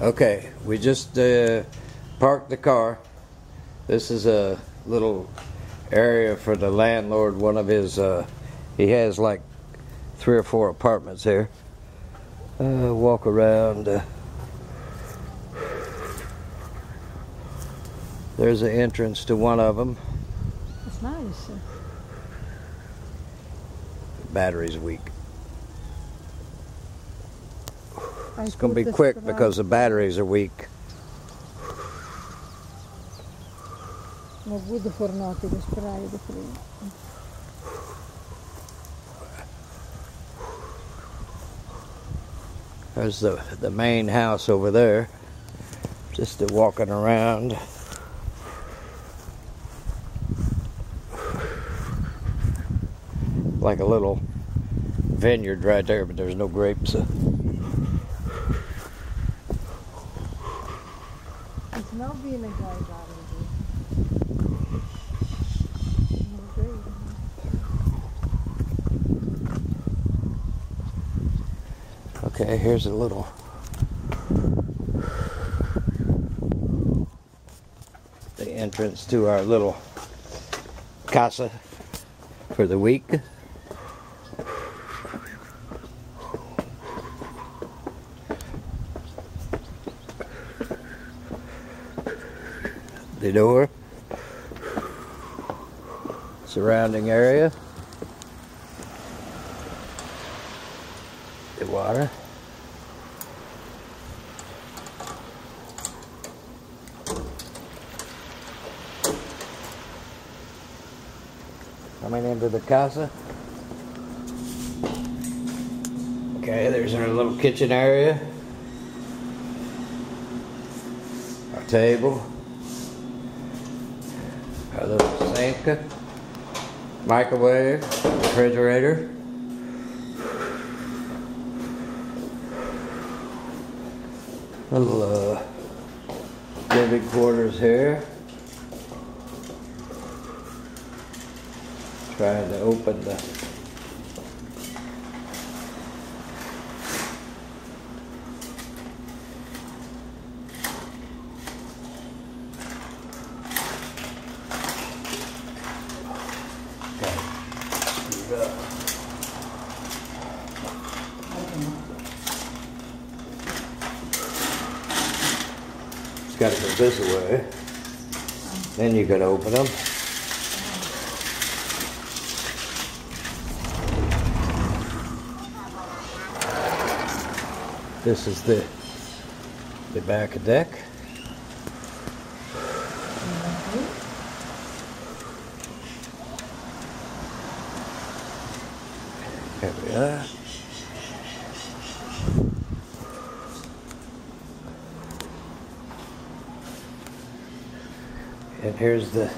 Okay, we just uh, parked the car. This is a little area for the landlord. One of his, uh, he has like three or four apartments here. Uh, walk around. Uh, there's an entrance to one of them. That's nice. Battery's weak. It's gonna be quick because the batteries are weak. Ho avuto fornotti di spray di prima. There's the the main house over there. Just walking around. Like a little vineyard right there, but there's no grapes. It's not being a guy great. Okay, here's a little. The entrance to our little casa for the week. The door. Surrounding area. The water. Coming into the casa. Okay, there's our little kitchen area. Our table. Our little sink. Microwave. Refrigerator. Little uh, living quarters here. Trying to open the got to go this way. Then you can open them. This is the the back deck. There we are. And here's the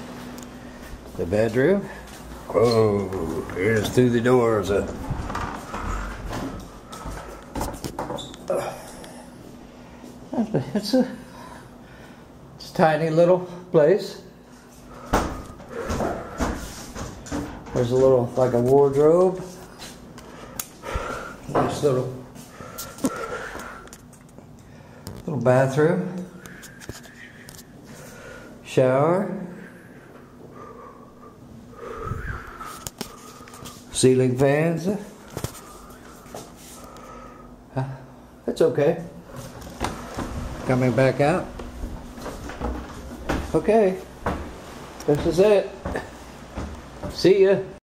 the bedroom. Whoa, here's through the doors. Uh, it's a it's a tiny little place. There's a little like a wardrobe. Nice little little bathroom. Shower. Ceiling fans. Huh, It's okay. Coming back out. Okay. This is it. See ya.